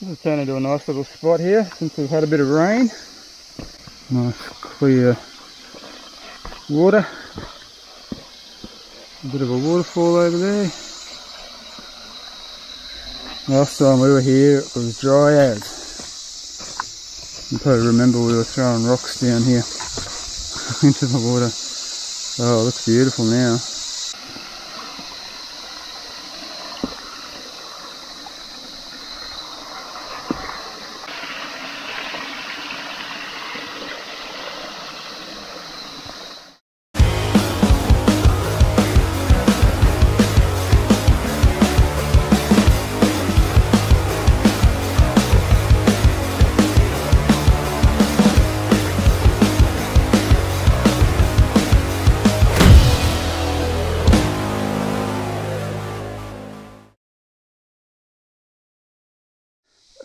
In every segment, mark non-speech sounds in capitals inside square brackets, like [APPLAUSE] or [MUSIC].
This has turned into a nice little spot here since we've had a bit of rain. Nice clear water. A bit of a waterfall over there. Last time we were here it was dry as. You probably remember we were throwing rocks down here [LAUGHS] into the water. Oh, it looks beautiful now.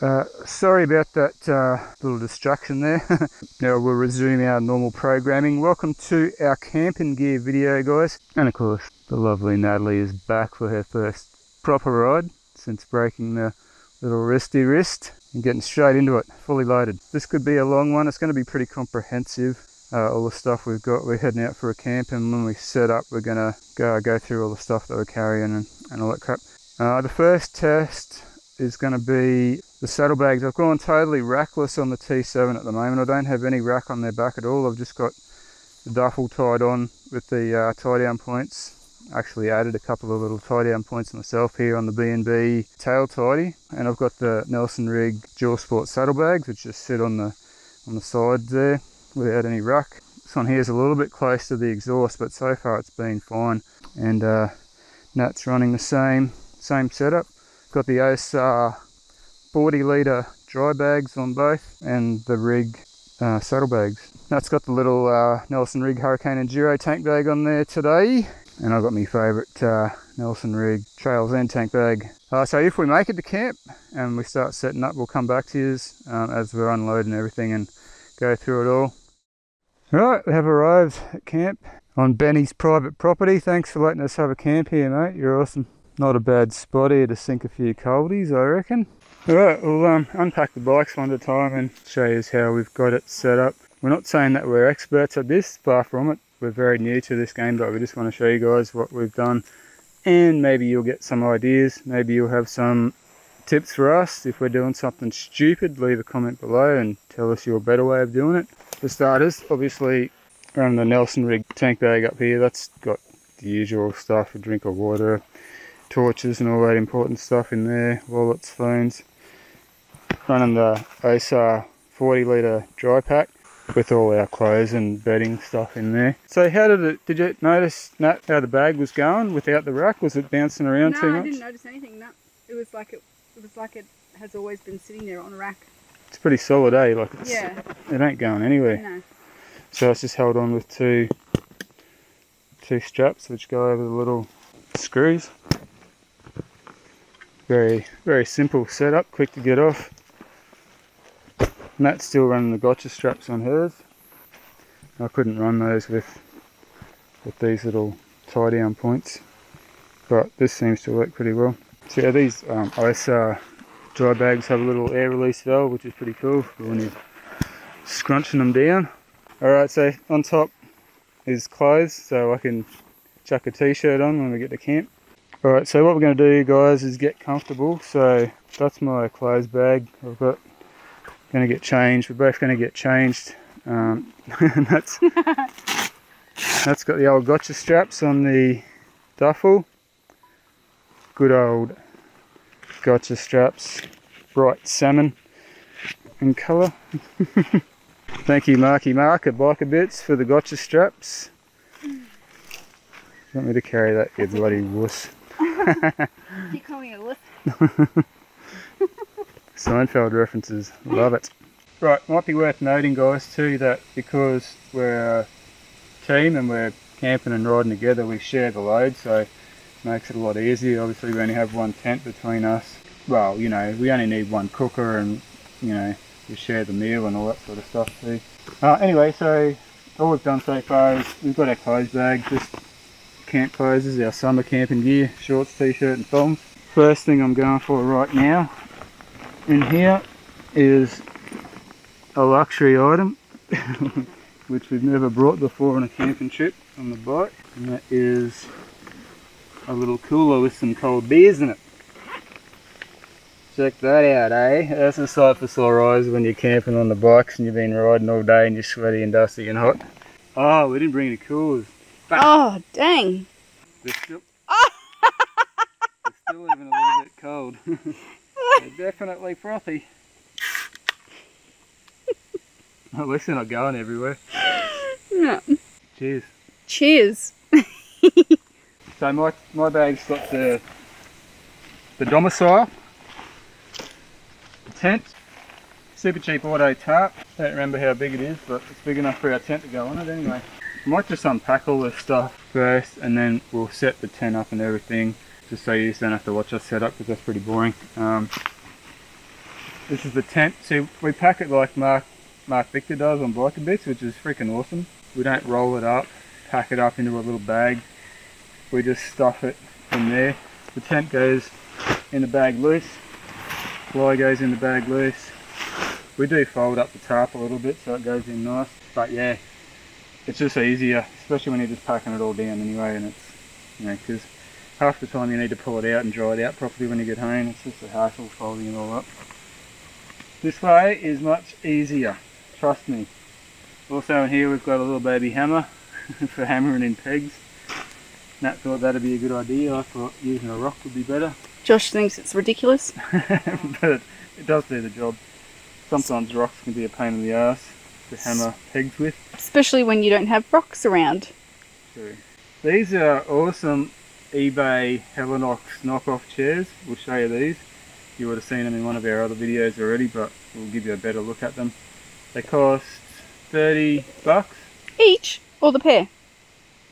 Uh, sorry about that uh, little distraction there. [LAUGHS] now we'll resume our normal programming. Welcome to our camping gear video guys. And of course the lovely Natalie is back for her first proper ride since breaking the little wristy wrist and getting straight into it, fully loaded. This could be a long one. It's going to be pretty comprehensive. Uh, all the stuff we've got. We're heading out for a camp and when we set up we're going to go, go through all the stuff that we're carrying and, and all that crap. Uh, the first test is going to be the saddlebags. I've gone totally rackless on the T7 at the moment. I don't have any rack on their back at all. I've just got the duffel tied on with the uh, tie down points. Actually added a couple of little tie down points myself here on the B&B tail tidy. And I've got the Nelson Rigg Dual Sport saddlebags which just sit on the on the side there without any rack. This one here is a little bit close to the exhaust but so far it's been fine. And uh, Nat's running the same same setup. Got the OSR 40 litre dry bags on both and the Rigg uh, saddlebags. That's got the little uh, Nelson Rigg Hurricane Enduro tank bag on there today and I've got my favourite uh, Nelson Rigg Trails End tank bag. Uh, so if we make it to camp and we start setting up we'll come back to you um, as we're unloading everything and go through it. Alright, we have arrived at camp on Benny's private property. Thanks for letting us have a camp here mate, you're awesome. Not a bad spot here to sink a few coldies I reckon. Alright, we'll um, unpack the bikes one at a time and show you how we've got it set up. We're not saying that we're experts at this, far from it. We're very new to this game, but we just want to show you guys what we've done. And maybe you'll get some ideas. Maybe you'll have some tips for us. If we're doing something stupid, leave a comment below and tell us your better way of doing it. For starters, obviously, running the Nelson Rigg tank bag up here, that's got the usual stuff, a drink of water, torches and all that important stuff in there, wallets, phones running the OSR 40 litre dry pack with all our clothes and bedding stuff in there. So how did it, did you notice Nat, how the bag was going without the rack? Was it bouncing around no, too much? No, I didn't notice anything. No, it was like it, it was like it has always been sitting there on a rack. It's pretty solid, eh? Like it's, Yeah. it ain't going anywhere. No. So it's just held on with two two straps which go over the little screws. Very, very simple setup, quick to get off. Nat's still running the gotcha straps on hers. I couldn't run those with with these little tie down points, but this seems to work pretty well. So yeah, these um, OSR dry bags have a little air release valve, which is pretty cool when you're scrunching them down. Alright, so on top is clothes, so I can chuck a t-shirt on when we get to camp. Alright, so what we're going to do guys is get comfortable. So that's my clothes bag. I've got going to get changed. We're both going to get changed. Um, [LAUGHS] that's [LAUGHS] that's got the old gotcha straps on the duffel. Good old gotcha straps, bright salmon in colour. [LAUGHS] Thank you, Marky Mark at Biker Bits for the gotcha straps. Want me to carry that, you bloody wuss. You call me a wuss? Seinfeld references, love it. Right, might be worth noting guys too that because we're a team and we're camping and riding together, we share the load, so it makes it a lot easier. Obviously we only have one tent between us. Well, you know, we only need one cooker and, you know, we share the meal and all that sort of stuff too. Uh, anyway, so all we've done so far is we've got our clothes bag, just camp clothes, our summer camping gear, shorts, t-shirt and thongs. First thing I'm going for right now in here is a luxury item [LAUGHS] which we've never brought before on a camping trip on the bike and that is a little cooler with some cold beers in it. Check that out, eh? That's a sight for sore eyes when you're camping on the bikes and you've been riding all day and you're sweaty and dusty and hot. Oh, we didn't bring any coolers. Oh, dang. They're still, [LAUGHS] they're still even a little bit cold. [LAUGHS] they're [LAUGHS] definitely frothy. [LAUGHS] At least they're not going everywhere. Yeah. Cheers. Cheers. [LAUGHS] So my, my bag's got the the domicile, the tent, Supercheap Auto tarp. I don't remember how big it is, but it's big enough for our tent to go on it anyway. I might just unpack all this stuff first and then we'll set the tent up and everything just so you don't have to watch us set up because that's pretty boring. Um, this is the tent. See, we pack it like Mark Mark Victor does on Biker Bits, which is freaking awesome. We don't roll it up, pack it up into a little bag we just stuff it from there. The tent goes in the bag loose, fly goes in the bag loose. We do fold up the tarp a little bit so it goes in nice, but yeah, it's just easier, especially when you're just packing it all down anyway and it's, you know, because half the time you need to pull it out and dry it out properly when you get home. It's just a hassle folding it all up. This way is much easier, trust me. Also in here we've got a little baby hammer [LAUGHS] for hammering in pegs. Nat thought that'd be a good idea. I thought using a rock would be better. Josh thinks it's ridiculous. [LAUGHS] but it does do the job. Sometimes rocks can be a pain in the ass to hammer pegs with. Especially when you don't have rocks around. True. These are awesome eBay Helinox knockoff chairs. We'll show you these. You would have seen them in one of our other videos already, but we'll give you a better look at them. They cost 30 bucks. Each? Or the pair?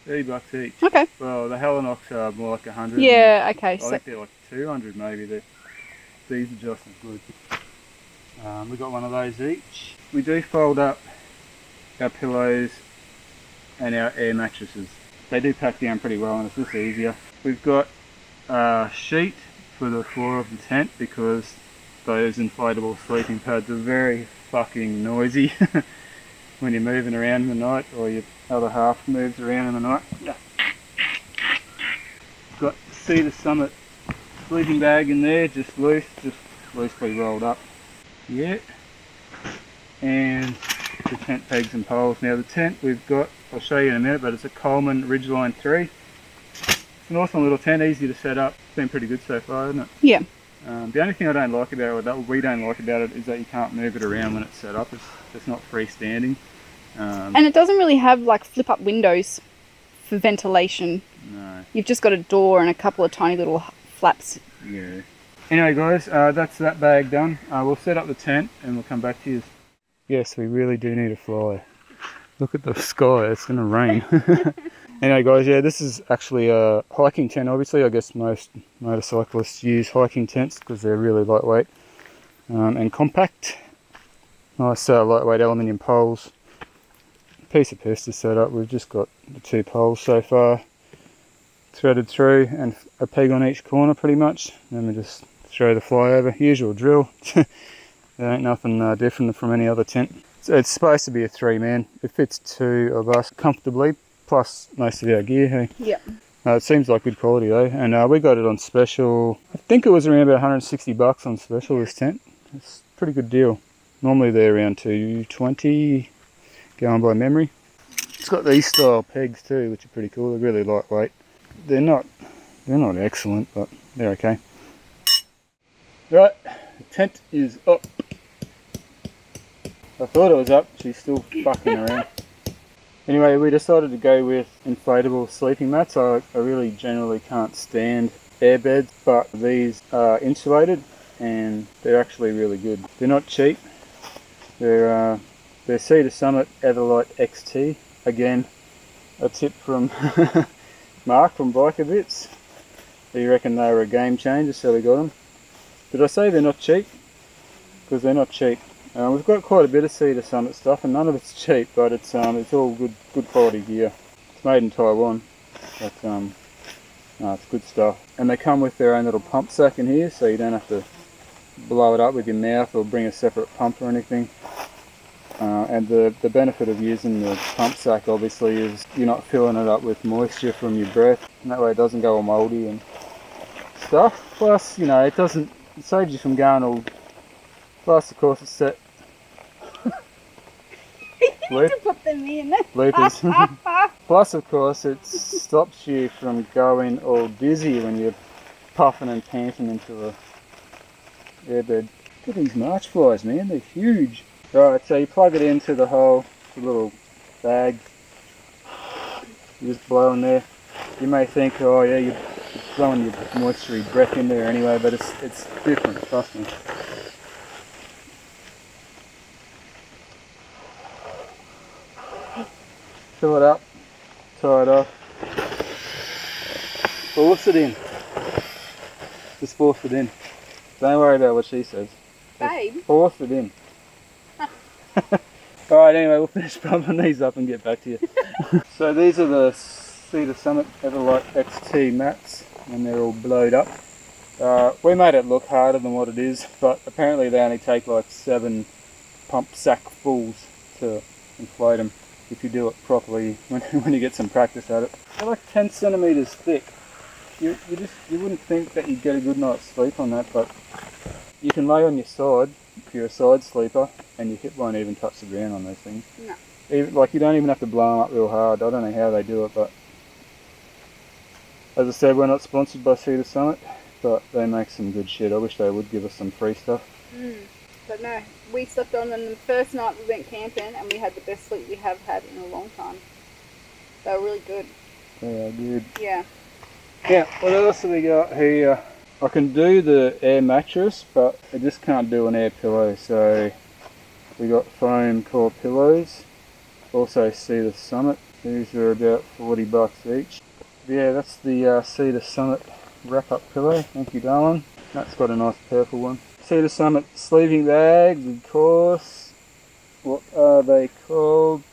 30 bucks each. Okay. Well, the Helinox are more like 100. Yeah, okay. I So think they're like 200 maybe. They're, these are just as good. Um, we got one of those each. We do fold up our pillows and our air mattresses. They do pack down pretty well and it's just easier. We've got a sheet for the floor of the tent because those inflatable sleeping pads are very fucking noisy [LAUGHS] when you're moving around in the night or your other half moves around in the night. Yeah. Got Sea to Summit sleeping bag in there, just loose, just loosely rolled up. Yeah. And the tent pegs and poles. Now the tent we've got, I'll show you in a minute, but it's a Coleman Ridgeline 3. It's an awesome little tent, easy to set up. It's been pretty good so far, hasn't it? yeah. Um, the only thing I don't like about it, or that we don't like about it, is that you can't move it around when it's set up. It's, it's not freestanding. Um, And it doesn't really have like flip up windows for ventilation. no, You've just got a door and a couple of tiny little flaps. yeah. Anyway, guys, uh, that's that bag done. Uh, we'll set up the tent and we'll come back to you. Yes, we really do need a fly. Look at the sky, it's going to rain. [LAUGHS] [LAUGHS] anyway, guys, yeah, this is actually a hiking tent. Obviously, I guess most motorcyclists use hiking tents because they're really lightweight um, and compact. Nice uh, lightweight aluminium poles. Piece of piss to set up. We've just got the two poles so far threaded through and a peg on each corner pretty much. Then we just throw the fly over. Usual drill. [LAUGHS] there ain't nothing uh, different from any other tent. So it's supposed to be a three man. It fits two of us comfortably, plus most of our gear. Hey? Yeah. Uh, it seems like good quality though, and uh, we got it on special. I think it was around about 160 bucks on special. This tent, it's a pretty good deal. Normally they're around 220, going by memory. It's got these style pegs too, which are pretty cool. They're really lightweight. They're not, they're not excellent, but they're okay. Right, the tent is up. I thought it was up. She's still fucking around. Anyway, we decided to go with inflatable sleeping mats. I, I really generally can't stand air beds, but these are insulated and they're actually really good. They're not cheap. They're uh, they're Sea to Summit Ether Light XT. Again, a tip from [LAUGHS] Mark from Biker Bits. He reckoned they were a game changer, so we got them. Did I say they're not cheap? Because they're not cheap. Uh, we've got quite a bit of Sea to Summit stuff, and none of it's cheap, but it's um, it's all good good quality gear. It's made in Taiwan, but um, no, it's good stuff. And they come with their own little pump sack in here, so you don't have to blow it up with your mouth or bring a separate pump or anything. Uh, and the, the benefit of using the pump sack obviously is you're not filling it up with moisture from your breath and that way it doesn't go all mouldy and stuff. Plus, you know, it doesn't, it saves you from going all, plus of course it's set you need to put them in. loopers. [LAUGHS] Plus, of course, it stops you from going all dizzy when you're puffing and panting into a airbed. Look at these march flies, man. They're huge. Right, so you plug it into the hole, the little bag. You just blow in there. You may think, oh yeah, you're blowing your moisture breath in there anyway, but it's it's different. Trust me. Fill it up, tie it off, force it in. Just force it in. Don't worry about what she says. Babe. Force it in. [LAUGHS] Alright, anyway, we'll finish [LAUGHS] pumping these up and get back to you. [LAUGHS] so these are the Sea to Summit Ether Light XT mats, and they're all blowed up. Uh, we made it look harder than what it is, but apparently they only take like seven pump sack fulls to inflate them if you do it properly [LAUGHS] when, when you get some practice at it. They're like 10 centimeters thick. You, you just you wouldn't think that you'd get a good night's sleep on that, but you can lay on your side if you're a side sleeper, and your hip won't even touch the ground on those things. No. Even, like you don't even have to blow them up real hard. I don't know how they do it, but as I said, we're not sponsored by Sea to Summit, but they make some good shit. I wish they would give us some free stuff. Mm. But no, we slept on them the first night we went camping, and we had the best sleep we have had in a long time. They were really good. Yeah, good. Yeah. Yeah, what else have we got here? I can do the air mattress, but I just can't do an air pillow. So we got foam core pillows. Also Sea to Summit. These are about 40 bucks each. Yeah, that's the uh, Sea to Summit wrap-up pillow. Thank you, darling. That's got a nice purple one. Sea to Summit sleeping bags, of course. What are they called?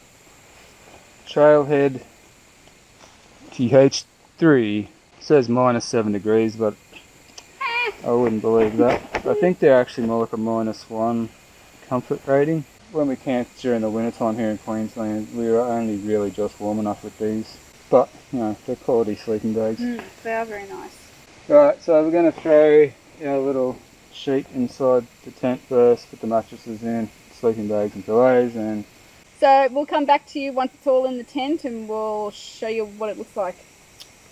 Trailhead TH3 says minus seven degrees, but I wouldn't believe that. I think they're actually more like a minus one comfort rating. When we camped during the winter time here in Queensland, we were only really just warm enough with these. But, you know, they're quality sleeping bags. Mm, they are very nice. Right, so we're going to throw our little sheet inside the tent first, put the mattresses in, sleeping bags and pillows, and So we'll come back to you once it's all in the tent, and we'll show you what it looks like.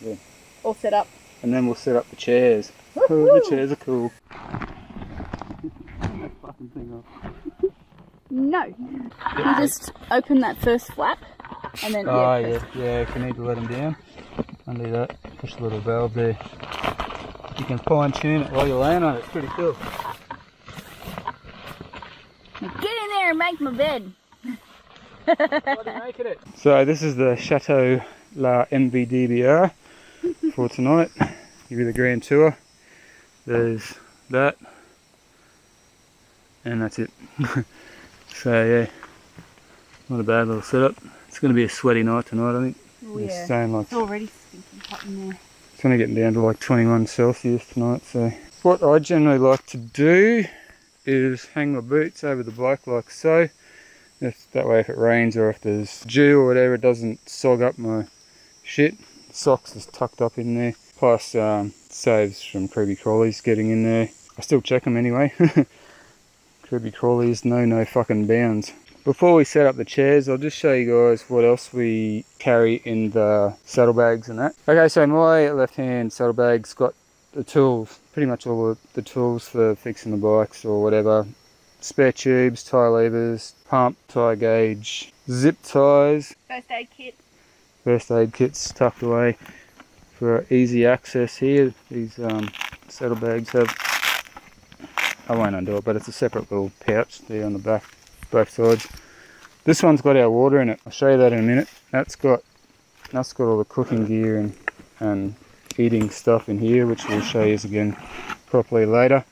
Yeah. All set up. and then we'll set up the chairs. Oh, the chairs are cool. No. You just open that first flap, and then Oh yeah, ah, yeah, yeah, if you need to let them down, undo that, push the little valve there. You can fine tune it while you're laying on it, it's pretty cool. Get in there and make my bed. [LAUGHS] So this is the Chateau La MVDBR for tonight. Give you the grand tour. There's that. And that's it. [LAUGHS] so yeah, not a bad little setup. It's going to be a sweaty night tonight I think. Oh yeah. staying like It's already stinking hot in there. It's only getting down to like 21 Celsius tonight, so. What I generally like to do is hang my boots over the bike like so. If, that way if it rains or if there's dew or whatever, it doesn't sog up my shit. Socks is tucked up in there. Plus, um, saves from creepy crawlies getting in there. I still check them anyway. [LAUGHS] creepy crawlies, no, no fucking bounds. Before we set up the chairs, I'll just show you guys what else we carry in the saddlebags and that. Okay, so my left hand saddlebag's got the tools, pretty much all the, tools for fixing the bikes or whatever. Spare tubes, tyre levers, pump, tyre gauge, zip ties, First aid kit. first aid kits tucked away for easy access here. These um, saddlebags have, I won't undo it, but it's a separate little pouch there on the back, both sides. This one's got our water in it. I'll show you that in a minute. That's got that's got all the cooking gear and and eating stuff in here, which we'll show you again properly later.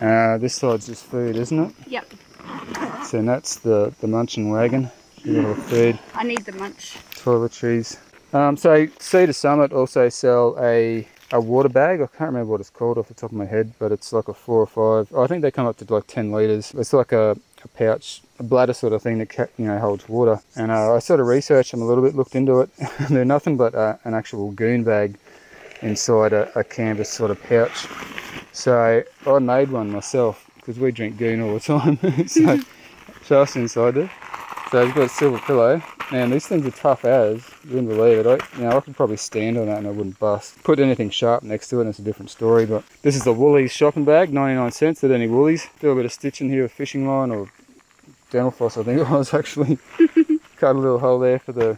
Uh, this side's just food, isn't it? Yep. So that's the the munching wagon. Little food I need the munch. toiletries. Um, so Sea to Summit also sell a a water bag. I can't remember what it's called off the top of my head, but it's like a four or five. I think they come up to like 10 litres. It's like a, a pouch, a bladder sort of thing that you know holds water. And uh, I sort of researched them a little bit, looked into it. [LAUGHS] They're nothing but uh, an actual goon bag inside a, a canvas sort of pouch. So I made one myself because we drink goon all the [LAUGHS] time. so just inside there. So it's got a silver pillow. Man, these things are tough as. You wouldn't believe it. I, you know, I could probably stand on that and I wouldn't bust. Put anything sharp next to it and it's a different story. But this is the Woolies shopping bag, 99 cents at any Woolies. Do a bit of stitching here with fishing line or dental floss, I think it was [LAUGHS] actually. Cut a little hole there for the,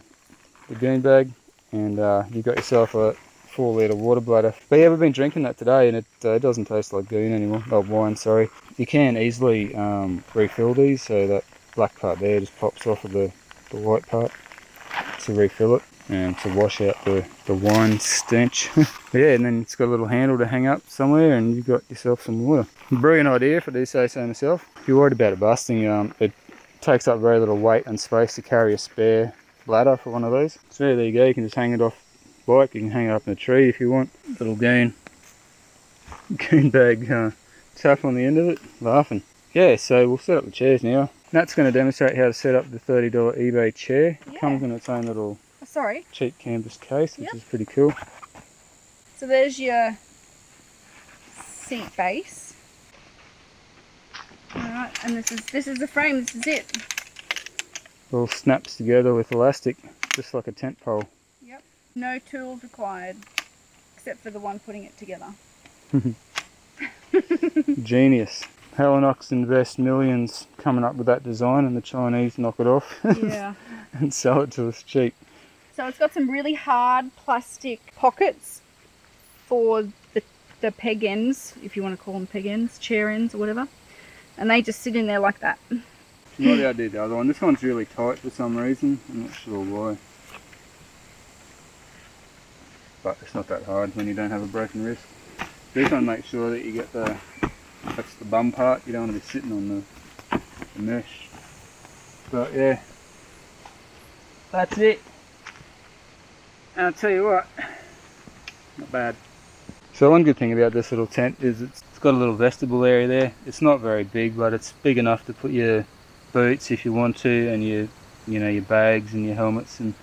the goon bag. And uh, you got yourself a four litre water bladder. But yeah, we've been drinking that today and it, uh, it doesn't taste like goon anymore. Oh, wine, sorry. You can easily um, refill these so that black part there just pops off of the, the white part to refill it and to wash out the, the wine stench. [LAUGHS] yeah, and then it's got a little handle to hang up somewhere and you've got yourself some water. Brilliant idea if I do say so myself. If you're worried about it busting, um, it takes up very little weight and space to carry a spare bladder for one of those. So yeah, there you go, you can just hang it off bike, you can hang it up in a tree if you want. Little goon, goon bag uh, on the end of it, laughing. Yeah, so we'll set up the chairs now. Nat's going to demonstrate how to set up the $30 eBay chair. It comes in its own little Oh, sorry. cheap canvas case, which Yep. is pretty cool. So there's your seat base. Alright, and this is this is the frame, this is it. All snaps together with elastic, just like a tent pole. Yep. No tools required. Except for the one putting it together. [LAUGHS] [LAUGHS] Genius. Helinox invest millions coming up with that design and the Chinese knock it off [LAUGHS] Yeah. and sell it to us cheap. So it's got some really hard plastic pockets for the, the peg ends, if you want to call them peg ends, chair ends or whatever. And they just sit in there like that. Not the idea the other one. This one's really tight for some reason. I'm not sure why. But it's not that hard when you don't have a broken wrist. This one makes sure that you get the that's the bum part. You don't want to be sitting on the, the mesh. But yeah, that's it. And I'll tell you what, not bad. So one good thing about this little tent is it's, got a little vestibule area there. It's not very big, but it's big enough to put your boots if you want to, and your you know your bags and your helmets and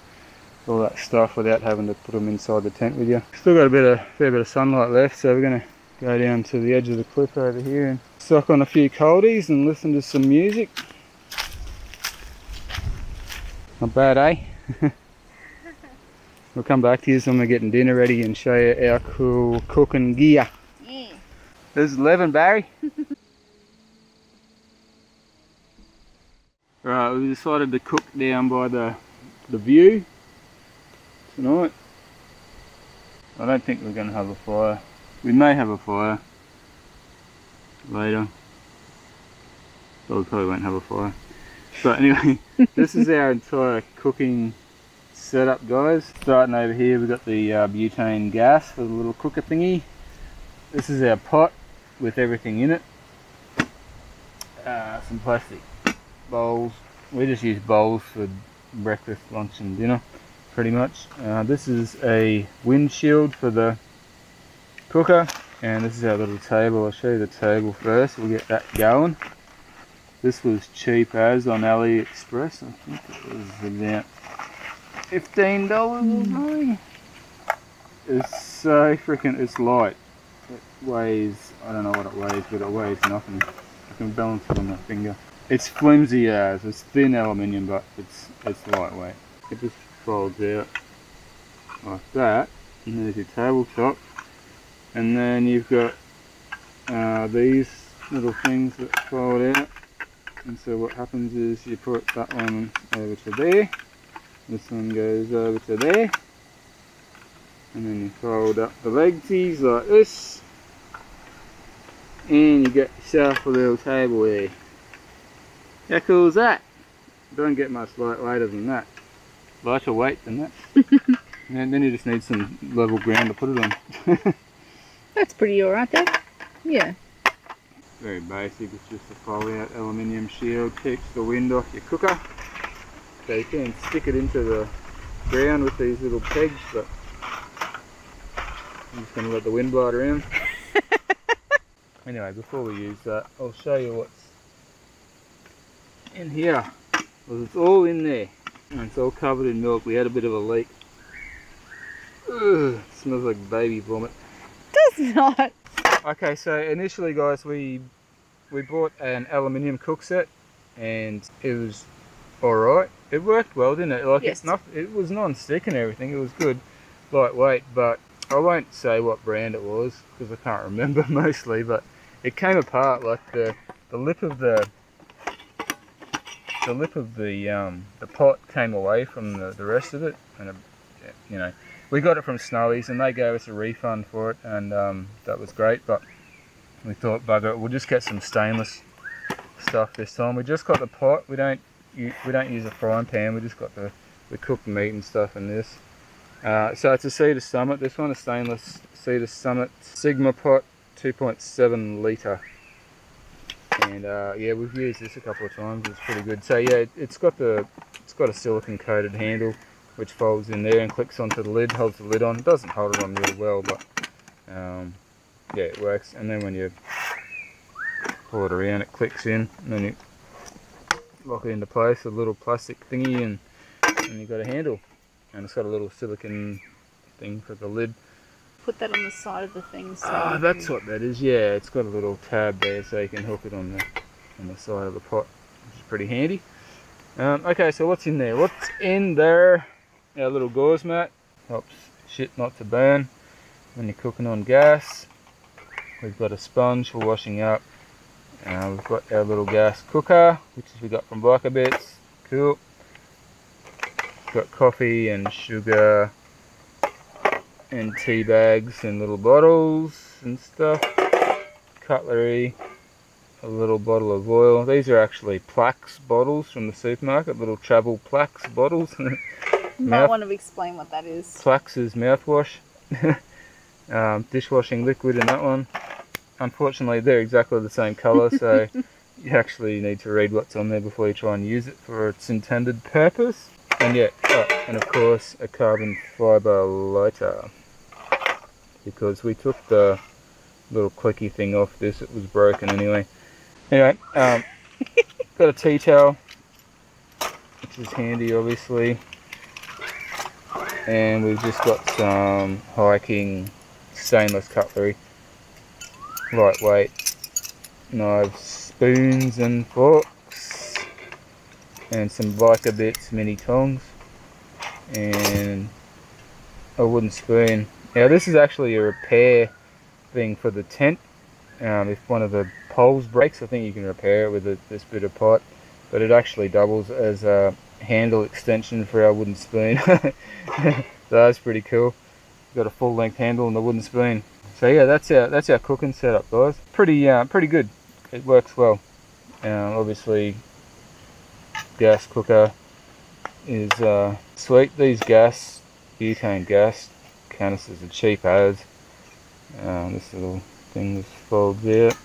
all that stuff without having to put them inside the tent with you. Still got a bit of fair bit of sunlight left, so we're gonna go down to the edge of the cliff over here and suck on a few coldies and listen to some music. Not bad, eh? [LAUGHS] we'll come back to you when we're getting dinner ready and show you our cool cooking gear. Yeah. There's 11, Barry. [LAUGHS] right, we decided to cook down by the the view tonight. I don't think we're going to have a fire. We may have a fire later. But we probably won't have a fire. But anyway, [LAUGHS] this is our entire cooking setup, guys. Starting over here, we've got the uh, butane gas for the little cooker thingy. This is our pot with everything in it. Uh, some plastic bowls. We just use bowls for breakfast, lunch and dinner pretty much. Uh, this is a windshield for the cooker and this is our little table. I'll show you the table first. We'll get that going. This was cheap as on AliExpress. I think it was about $15 or hmm. something. It's so freaking, it's light. It weighs, I don't know what it weighs, but it weighs nothing. I can balance it on my finger. It's flimsy as, it's thin aluminium, but it's it's lightweight. It just folds out like that, and there's your tabletop. And then you've got uh, these little things that fold out. And so what happens is you put that one over to there, this one goes over to there, and then you fold up the legsies like this, and you get yourself a little table there. How cool is that? Don't get much lightweighter than that. Lighter weight than that. [LAUGHS] and then you just need some level ground to put it on. [LAUGHS] That's pretty alright there. Yeah. Very basic, it's just a fold out aluminium shield, keeps the wind off your cooker. So you can stick it into the ground with these little pegs, but I'm just going to let the wind blow it around. [LAUGHS] anyway, before we use that, I'll show you what's in here. Well, it's all in there. And it's all covered in milk. We had a bit of a leak. Ugh, smells like baby vomit. [LAUGHS] Does not. Okay, so initially, guys, we we bought an aluminium cook set, and it was all right. It worked well, didn't it? Like Yes. it's not, it was non-stick and everything. It was good, lightweight. But I won't say what brand it was because I can't remember [LAUGHS] mostly. But it came apart like the the lip of the the lip of the um, the pot came away from the, the rest of it, and it, you know we got it from Snowy's and they gave us a refund for it, and um, that was great. But we thought, bugger it, we'll just get some stainless stuff this time. We just got the pot. We don't we don't use a frying pan. We just got the we cook meat and stuff in this. Uh, so it's a Sea to Summit. This one is stainless Sea to Summit Sigma pot, 2.7 liter. And uh, yeah, we've used this a couple of times. It's pretty good. So yeah, it, it's got the it's got a silicon coated handle which folds in there and clicks onto the lid, holds the lid on. It doesn't hold it on really well, but um, yeah, it works. And then when you pull it around, it clicks in, and then you lock it into place, a little plastic thingy, and, and you've got a handle. And it's got a little silicon thing for the lid. Put that on the side of the thing. So Ah, that's what that is. Yeah, it's got a little tab there, so you can hook it on the on the side of the pot, which is pretty handy. Um, okay, so what's in there? What's in there? Our little gauze mat helps shit not to burn when you're cooking on gas. We've got a sponge for washing up. Uh, we've got our little gas cooker, which we got from Biker Bits. Cool. Got coffee and sugar and tea bags and little bottles and stuff. Cutlery, a little bottle of oil. These are actually Plax bottles from the supermarket, little travel Plax bottles. [LAUGHS] [LAUGHS] might want to explain what that is. Plax's mouthwash. [LAUGHS] um, dishwashing liquid in that one. Unfortunately, they're exactly the same colour, so [LAUGHS] you actually need to read what's on there before you try and use it for its intended purpose. And yeah, oh, and of course, a carbon fibre lighter. Because we took the little clicky thing off this, it was broken anyway. Anyway, um, got a tea towel, which is handy obviously and we've just got some hiking stainless cutlery, lightweight knives, spoons and forks, and some biker bits mini tongs, and a wooden spoon. Now this is actually a repair thing for the tent. Um, if one of the poles breaks, I think you can repair it with a, this bit of pipe, but it actually doubles as a handle extension for our wooden spoon. [LAUGHS] so that's pretty cool. Got a full length handle and the wooden spoon. So yeah, that's our that's our cooking setup, guys. Pretty uh, pretty good. It works well. Um, obviously, gas cooker is uh, sweet. These gas butane gas canisters are cheap as. Um, this little thing just folds out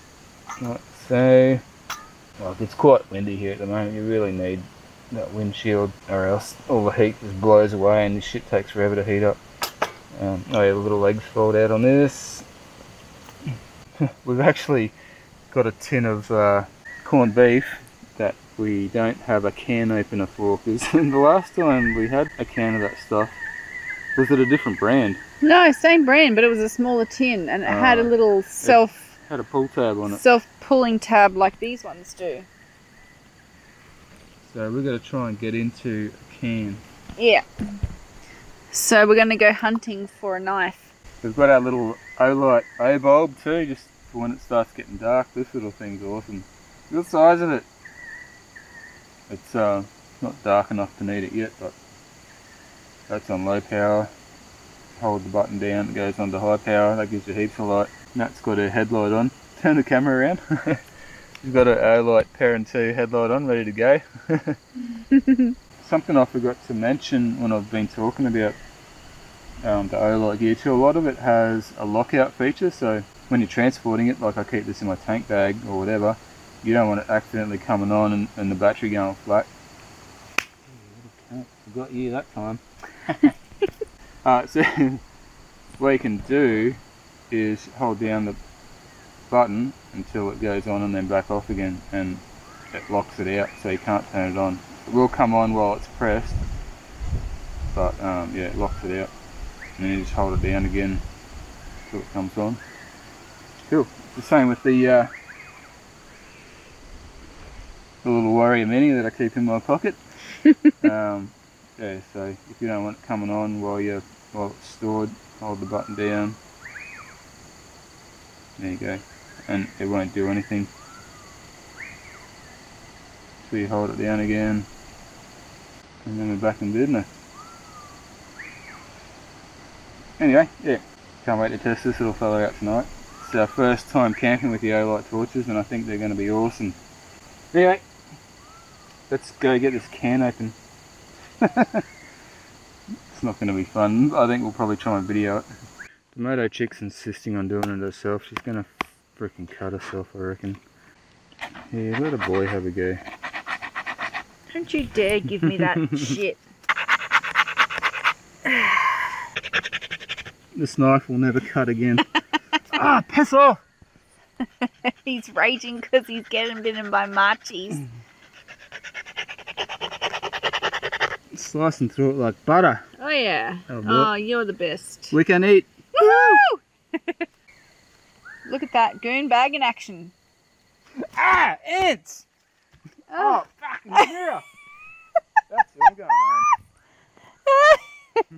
so. Like it's quite windy here at the moment. You really need that windshield or else all the heat just blows away and this shit takes forever to heat up. Um, oh yeah, the little legs fold out on this. [LAUGHS] We've actually got a tin of uh, corned beef that we don't have a can opener for because [LAUGHS] the last time we had a can of that stuff was it a different brand. No, same brand, but it was a smaller tin, and it had a Ah. little self Had a pull tab on it. self pulling tab like these ones do. So we're going to try and get into a can. Yeah. So we're gonna go hunting for a knife. We've got our little Olight Obulb too, just for when it starts getting dark. This little thing's awesome. Look at the size of it. It's uh, not dark enough to need it yet, but that's on low power. Hold the button down, it goes on to high power. That gives you heaps of light. Nat's got her headlight on. Turn the camera around. [LAUGHS] She's got her Olight Perun 2 headlight on, ready to go. [LAUGHS] Something I forgot to mention when I've been talking about um, the Olight gear too. A lot of it has a lockout feature, so when you're transporting it, like I keep this in my tank bag or whatever, you don't want it accidentally coming on and, and the battery going flat. Got you that time. [LAUGHS] uh, so, [LAUGHS] what you can do is hold down the button until it goes on and then back off again and it locks it out so you can't turn it on. It will come on while it's pressed but um, yeah it locks it out and then you just hold it down again until it comes on. Cool. The same with the uh, the little Warrior Mini that I keep in my pocket. [LAUGHS] um, yeah, so if you don't want it coming on while you're while it's stored, hold the button down. There you go. And it won't do anything. So you hold it down again. And then we're back in business. Anyway, yeah. Can't wait to test this little fellow out tonight. It's our first time camping with the Olight torches and I think they're going to be awesome. Anyway, let's go get this can open. [LAUGHS] it's not going to be fun. I think we'll probably try and video it. The Moto chick's insisting on doing it herself. She's going to freaking cut herself, I reckon. Yeah, let a boy have a go. Don't you dare give me that [LAUGHS] shit. This knife will never cut again. [LAUGHS] ah, piss off! [LAUGHS] he's raging because he's getting bitten by Marchies. Slicing through it like butter. Oh yeah. Oh, you're the best. We can eat. Woohoo! Look at that goon bag in action. Ah, ants! Oh. fucking hell! That's it, I'm going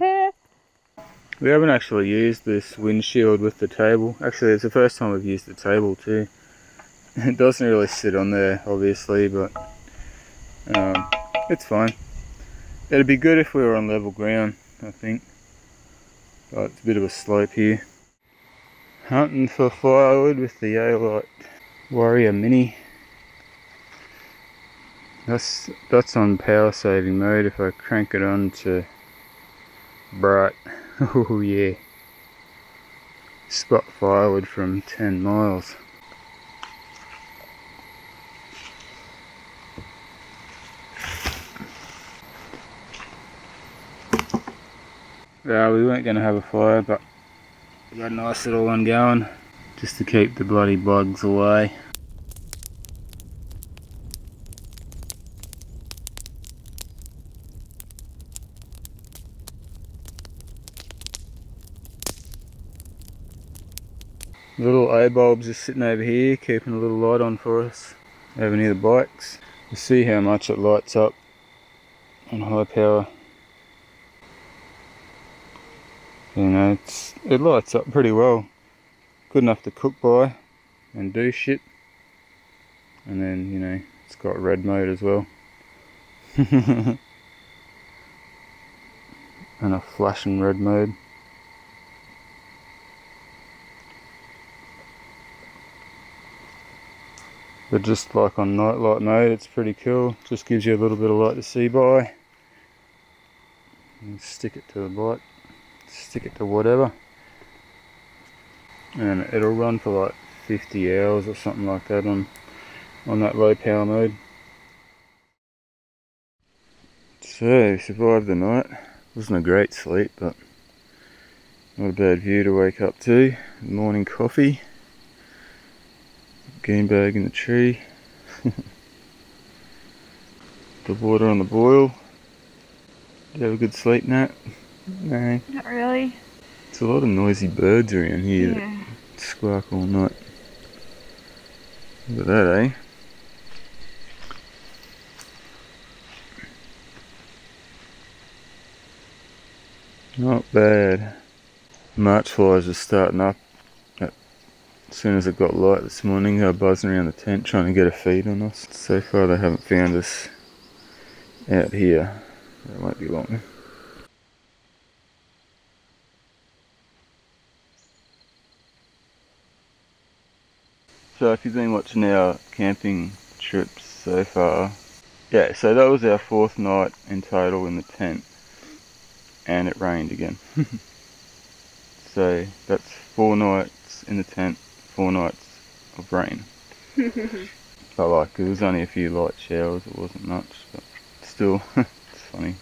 home. [LAUGHS] We haven't actually used this windshield with the table. Actually, it's the first time we've used the table too. [LAUGHS] It doesn't really sit on there, obviously, but um, it's fine. It'd be good if we were on level ground, I think. But it's a bit of a slope here. Hunting for firewood with the Olight Warrior Mini. That's that's on power saving mode. If I crank it on to bright, [LAUGHS] oh yeah. Spot firewood from 10 miles. Yeah, we weren't going to have a fire, but we got a nice little one going just to keep the bloody bugs away. Little Obulbs are sitting over here, keeping a little light on for us over near the bikes. You see how much it lights up on high power. You know, it's, it lights up pretty well. Good enough to cook by and do shit. And then, you know, it's got red mode as well. [LAUGHS] and a flashing red mode. But just like on night light mode, it's pretty cool. Just gives you a little bit of light to see by. And stick it to the bike, stick it to whatever. And it'll run for like 50 hours or something like that on, on that low power mode. So, survived the night. Wasn't a great sleep, but not a bad view to wake up to. Morning coffee game bag in the tree. [LAUGHS] the water on the boil. Did you have a good sleep, Nat? No. Not really. It's a lot of noisy birds around here Yeah. that squawk all night. Look at that, eh? Not bad. March flies are starting up as soon as it got light this morning, they were buzzing around the tent trying to get a feed on us. So far they haven't found us out here. It won't be long. So if you've been watching our camping trips so far, yeah, so that was our fourth night in total in the tent and it rained again. [LAUGHS] so that's four nights in the tent four nights of rain. [LAUGHS] but like, it was only a few light showers, it wasn't much, but still, [LAUGHS] it's funny.